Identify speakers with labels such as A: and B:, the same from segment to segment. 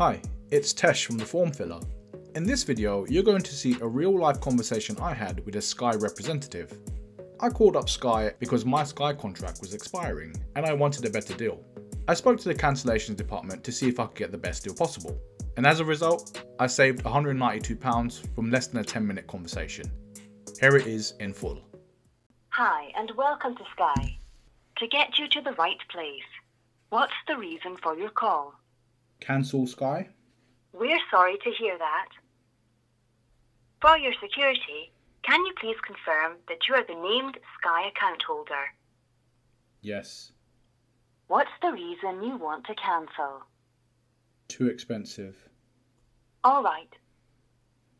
A: Hi, it's Tesh from The Form Filler. In this video, you're going to see a real life conversation I had with a Sky representative. I called up Sky because my Sky contract was expiring and I wanted a better deal. I spoke to the cancellations department to see if I could get the best deal possible. And as a result, I saved £192 from less than a 10 minute conversation. Here it is in full.
B: Hi, and welcome to Sky. To get you to the right place, what's the reason for your call?
A: Cancel Sky?
B: We're sorry to hear that. For your security, can you please confirm that you are the named Sky account holder?
A: Yes.
B: What's the reason you want to cancel?
A: Too expensive.
B: All right.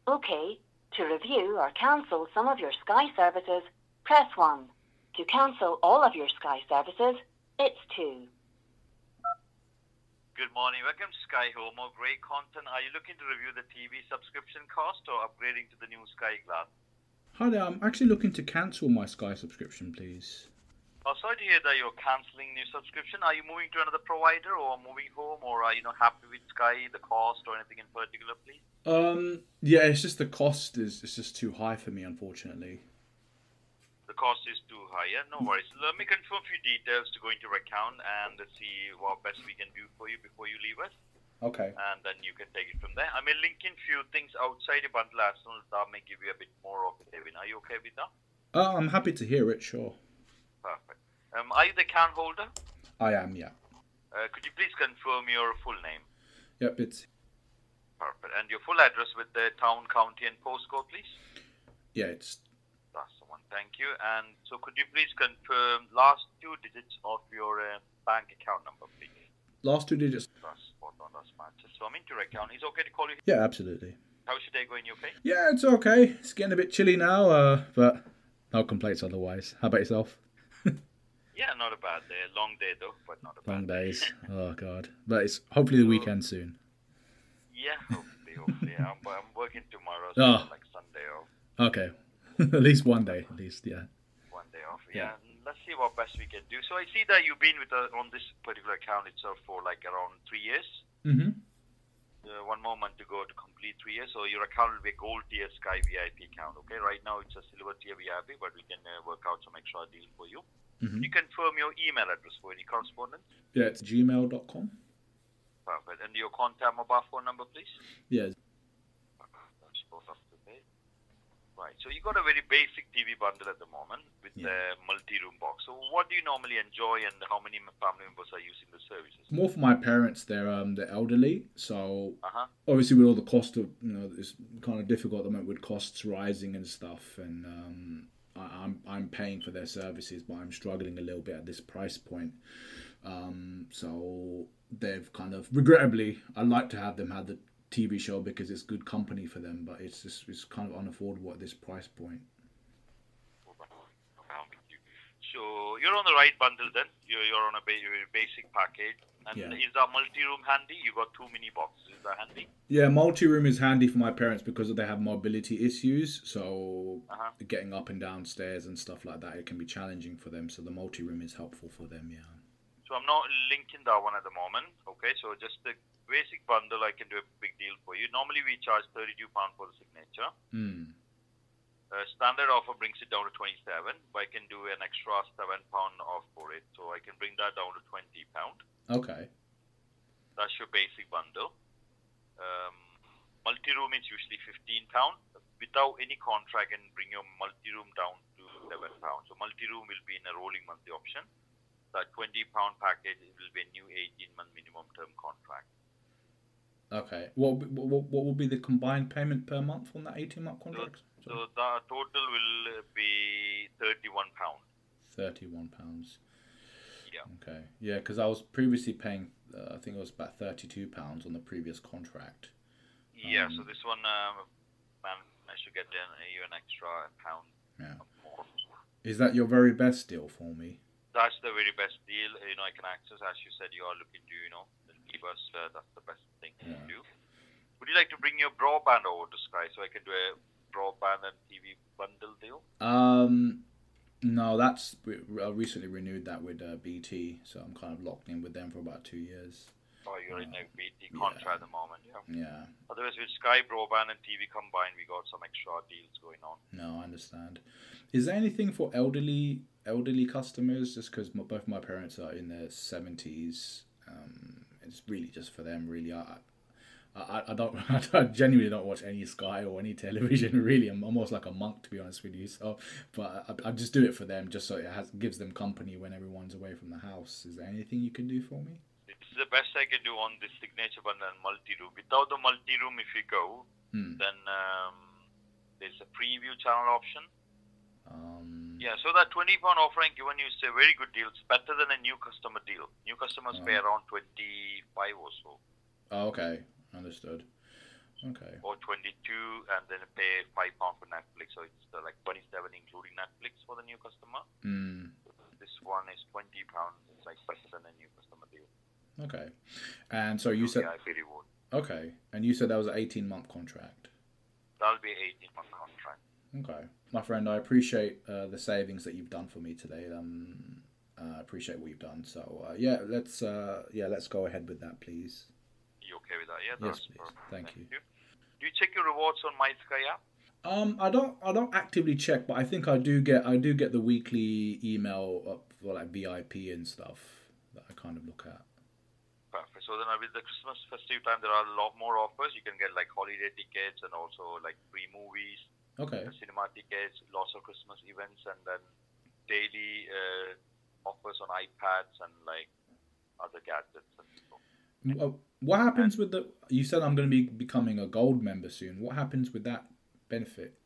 B: Okay, to review or cancel some of your Sky services, press 1. To cancel all of your Sky services, it's 2.
C: Good morning. Welcome to Sky Home or Grey Content. Are you looking to review the TV subscription cost or upgrading to the new Sky Glass?
A: Hi there, I'm actually looking to cancel my Sky subscription, please.
C: Oh, sorry to hear that you're cancelling new subscription. Are you moving to another provider or moving home or are you not happy with Sky, the cost or anything in particular, please?
A: Um, yeah, it's just the cost is it's just too high for me, unfortunately.
C: The cost is too high, yeah? No worries. Let me confirm a few details to go into your account and see what best we can do for you before you leave us.
A: Okay.
C: And then you can take it from there. I may link in few things outside the bundle as as that may give you a bit more of a saving. Are you okay with that?
A: Uh, I'm happy to hear it. Sure.
C: Perfect. Um, are you the account holder?
A: I am. Yeah.
C: Uh, could you please confirm your full name?
A: Yep. It's
C: Perfect. And your full address with the town, county, and postcode, please?
A: yeah. It's
C: That's the one. Thank you. And so could you please confirm last two digits of your uh, bank account number, please?
A: last two digits.
C: That's spot on. That's matches. So I'm into your account. Is it okay to call you?
A: Yeah, absolutely.
C: How's your day going? You okay?
A: Yeah, it's okay. It's getting a bit chilly now, uh, but no complaints otherwise. How about yourself?
C: Yeah, not a bad day. Long day though, but not a bad.
A: Long
C: bad
A: days. Oh god. But it's hopefully the weekend soon.
C: Yeah, hopefully, hopefully. I'm, I'm working tomorrow, so
A: Oh.
C: like Sunday off.
A: Okay. at least one day. At least, yeah.
C: one day off.
A: Yeah.
C: Yeah. Let's see what best we can do. So I see that you've been with uh, on this particular account itself for like around three years.
A: Mhm.
C: Uh, one more month to go to complete three years. So your account will be a gold tier Sky VIP account. Okay. Right now it's a silver tier VIP, but we can uh, work out some extra deal for you.
A: Mhm.
C: You confirm your email address for any correspondence.
A: Yeah, it's gmail.com.
C: Perfect. And your contact mobile phone number, please.
A: Yeah.
C: That's both up to date. Right. So you got a very basic TV bundle at the moment with
A: Yeah.
C: the multi-room box. So what do you normally enjoy, and how many family members are using the services?
A: More for my parents. They're um they're elderly, so
C: Uh huh.
A: obviously with all the cost of you know it's kind of difficult at the moment with costs rising and stuff and um I, I'm I'm paying for their services but I'm struggling a little bit at this price point um so they've kind of regrettably I'd like to have them have the TV show because it's good company for them but it's just it's kind of unaffordable at this price point
C: So you're on the right bundle then. You're, you're on a basic package. And
A: Yeah.
C: is that multi-room handy? You got two mini boxes. Is that handy?
A: yeah multi-room is handy for my parents because they have mobility issues so
C: Uh-huh.
A: getting up and down stairs and stuff like that it can be challenging for them so the multi-room is helpful for them yeah
C: So I'm not linking that one at the moment. Okay. So just the basic bundle, I can do a big deal for you. Normally we charge 32 pound for the signature.
A: mm.
C: Uh, standard offer brings it down to 27, but I can do an extra 7 pound off for it. So I can bring that down to 20 pound.
A: okay
C: That's your basic bundle. Um, multi-room is usually 15 pound. Without any contract, and bring your multi-room down to 7 pound. So multi-room will be in a rolling monthly option. That 20 pound package it will be a new 18 month minimum term contract.
A: Okay. What what what will be the combined payment per month on that eighteen month contract?
C: So the total will be 31 pound.
A: Thirty one pounds.
C: Yeah.
A: Okay. Yeah, because I was previously paying. Uh, I think it was about thirty two pounds on the previous contract.
C: Yeah. so
A: Um,
C: this one, um, man, I should get an, you an extra pound
A: Yeah.
C: more.
A: Is that your very best deal for me?
C: That's the very best deal you know I can access. As you said, you are looking to you know leave us. Uh, that's the best thing
A: Yeah.
C: to do. Would you like to bring your broadband over to Sky so I can do a broadband and TV bundle deal?
A: Um, no, that's I recently renewed that with uh, BT, so I'm kind of locked in with them for about two years.
C: Or you're in a BT
A: yeah.
C: contract at the moment?
A: Yeah.
C: Otherwise, with Sky Broadband and TV combined, we got some extra deals going on.
A: No, I understand. Is there anything for elderly elderly customers? Just because both my parents are in their seventies, um, it's really just for them. Really, I, I, I don't, I genuinely don't watch any Sky or any television. Really, I'm almost like a monk to be honest with you. So, but I, I just do it for them, just so it has gives them company when everyone's away from the house. Is there anything you can do for me?
C: Is the best I can do on this signature bundle and multi-room. Without the multi-room, if you go,
A: Hmm.
C: then um, there's a Freeview channel option. Yeah, so that 20 pound offering given you is a very good deal. It's better than a new customer deal. New customers pay
A: Oh.
C: around 25 or so,
A: Oh, okay, understood. Okay.
C: or 22, and then pay 5 pound for Netflix. So it's like 27 including Netflix for the new customer.
A: Mm,
C: This one is 20 pounds. It's like better than a new customer deal.
A: okay. And so you said
C: reward.
A: okay, and you said that was an eighteen month contract.
C: That'll be 18 month contract.
A: Okay, my friend, I appreciate uh, the savings that you've done for me today. Um, uh, I appreciate what you've done. So uh, yeah, let's uh, yeah, let's go ahead with that, please.
C: You okay with that? Yeah,
A: Yes, please.
C: perfect.
A: Thank you.
C: Do you check your rewards on My Sky app?
A: Um, I don't I don't actively check, but I think I do get I do get the weekly email up for like VIP and stuff that I kind of look at.
C: Perfect. So then uh, with the Christmas festive time, there are a lot more offers. You can get like holiday tickets and also like free movies,
A: Okay.
C: cinema tickets, lots of Christmas events, and then daily uh, offers on iPads and like other gadgets and so.
A: Uh, What happens with the? You said I'm going to be becoming a gold member soon. What happens with that benefit?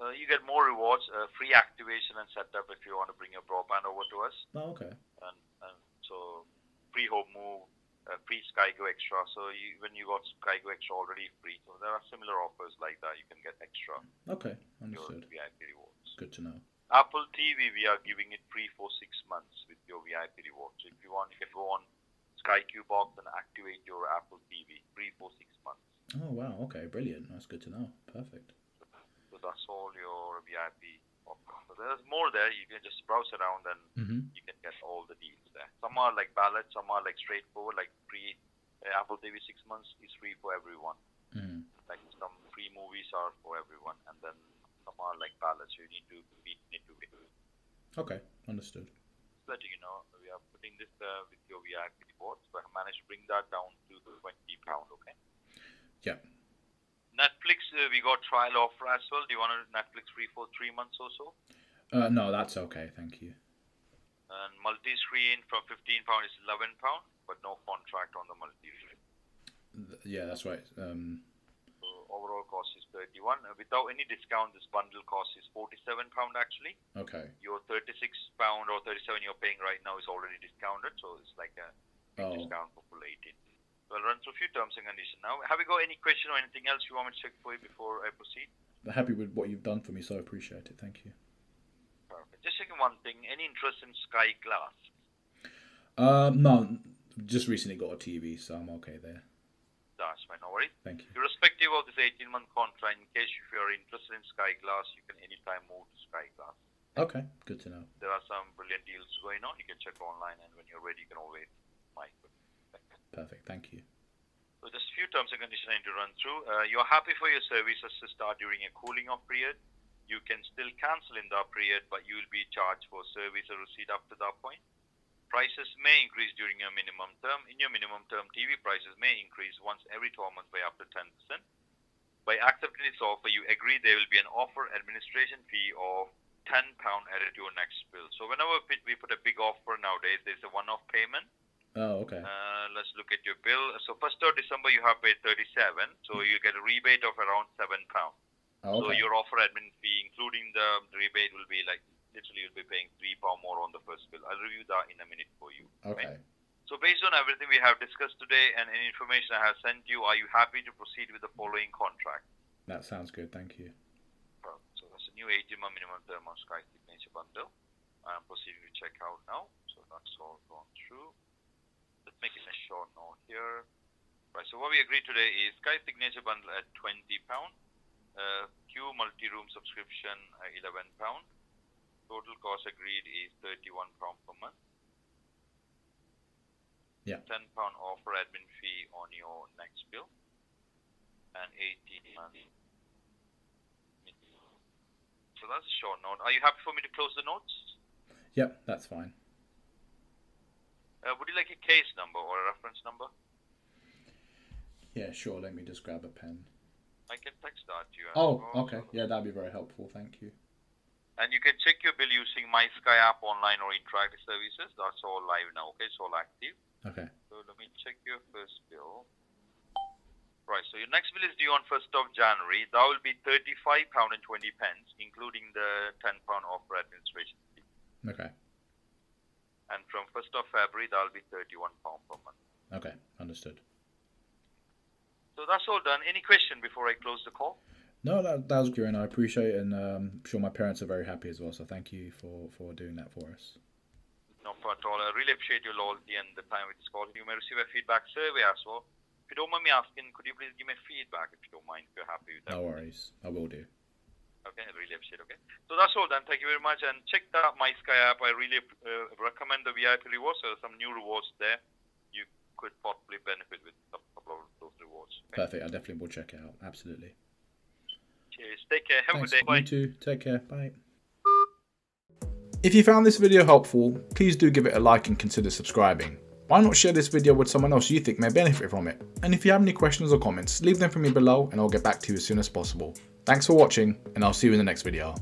C: Uh, you get more rewards, uh, free activation and setup if you want to bring your broadband over to us,
A: Oh, okay.
C: and, and so free home move, uh, free SkyGo Extra. So you, when you got SkyGo Extra already free, so there are similar offers like that. You can get extra
A: Okay,
C: your
A: understood.
C: VIP rewards.
A: Good to know.
C: Apple TV, we are giving it free for six months with your VIP rewards. So if you want, you can go on SkyQ box and activate your Apple TV free for six months.
A: Oh wow. Okay, brilliant. That's good to know. Perfect.
C: So that's all your VIP offers. So there's more there. You can just browse around and
A: Mm-hmm.
C: you can get all the deals there. Some are like ballots, some are like straightforward, like free. Uh, Apple TV six months is free for everyone.
A: Mm-hmm.
C: Like some free movies are for everyone, and then some are like ballots. You need to meet need to wait.
A: Okay, understood.
C: letting you know we are putting this uh, with your VIP rewards. So I managed to bring that down to 20 pound. Okay.
A: Yeah.
C: Netflix, uh, we got trial offer as well. Do you want a Netflix free for three months or so?
A: Uh, no, that's okay. Thank you.
C: And multi-screen from 15 pound is 11 pound, but no contract on the multi-screen.
A: Yeah, that's right. Um,
C: So overall cost is 31. Uh, without any discount, this bundle cost is 47 pound actually.
A: okay.
C: Your 36 pound or 37 you're paying right now is already discounted, so it's like a
A: Oh.
C: discount for full 18. So I'll run through a few terms and conditions now. Have you got any question or anything else you want me to check for you before I proceed?
A: Happy with what you've done for me, so I appreciate it. Thank you.
C: Perfect. Just checking one thing. Any interest in Sky Glass?
A: Um, no, just recently got a TV, so I'm okay there.
C: That's fine. No worries.
A: Thank you.
C: Irrespective of this 18-month contract, in case if you're interested in Sky Glass, you can anytime move to Sky Glass.
A: Okay, good to know.
C: There are some brilliant deals going on. You can check online, and when you're ready, you can always mic.
A: Perfect. Thank you.
C: So just a few terms and conditions I need to run through. Uh, you're happy for your services to start during a cooling off period you can still cancel in that period, but you will be charged for service or receipt up to that point. Prices may increase during your minimum term. In your minimum term, TV prices may increase once every 12 months by up to 10%. By accepting this offer, you agree there will be an offer administration fee of £10 added to your next bill. So whenever we put a big offer nowadays, there's a one-off payment.
A: Oh, okay.
C: Uh, let's look at your bill. So first of December, you have paid 37, so hmm. you get a rebate of around £7.
A: Oh, okay.
C: So your offer admin fee, including the rebate, will be like literally you'll be paying three pound more on the first bill. I'll review that in a minute for you.
A: Okay. Right?
C: So based on everything we have discussed today and any information I have sent you, are you happy to proceed with the following contract?
A: That sounds good. Thank you.
C: So that's a new 18 month minimum term on Sky Signature bundle. I'm proceeding to checkout now. So that's all gone through. Let's make it a short note here. Right. So what we agreed today is Sky Signature bundle at 20 pound uh, Q multi-room subscription uh, £11. Total cost agreed is £31 per month.
A: Yeah.
C: £10 offer admin fee on your next bill. And 18 months. So that's a short note. Are you happy for me to close the notes?
A: Yep, that's fine.
C: Uh, would you like a case number or a reference number?
A: Yeah, sure. Let me just grab a pen.
C: I can text that to you.
A: Oh, okay. Yeah, that'd be very helpful. Thank you.
C: And you can check your bill using My Sky app online or interactive services. That's all live now. Okay, it's all active.
A: Okay.
C: So let me check your first bill. Right, so your next bill is due on 1st of January. That will be thirty-five pound and twenty pence, including the £10 off for administration fee.
A: Okay.
C: And from 1st of February, that will be £31 per month.
A: Okay. Understood.
C: That's all done. Any question before I close the call?
A: No, that, that was great, and I appreciate it, and um, I'm sure my parents are very happy as well. So thank you for, for doing that for us.
C: No problem at all. I really appreciate your loyalty and the time with this call. You may receive a feedback survey as well. If you don't mind me asking, could you please give me feedback if you don't mind, if you're happy with that?
A: No worries. I will do.
C: Okay, I really appreciate it. Okay. So that's all done. Thank you very much. And check the My Sky app. I really uh, recommend the VIP rewards. There are some new rewards there. You could possibly benefit with a couple of those rewards.
A: Perfect. I definitely will check it out. Absolutely.
C: Cheers. Take care. Have
A: Thanks.
C: a good day. Bye.
A: You too. Take care. Bye. If you found this video helpful, please do give it a like and consider subscribing. Why not share this video with someone else you think may benefit from it? And if you have any questions or comments, leave them for me below and I'll get back to you as soon as possible. Thanks for watching and I'll see you in the next video.